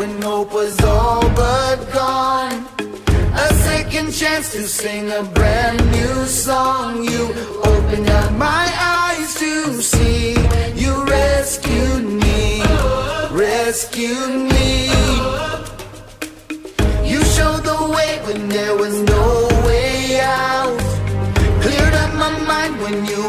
when hope was all but gone. A second chance to sing a brand new song. You opened up my eyes to see. You rescued me, rescued me. You showed the way when there was no way out. Cleared up my mind when you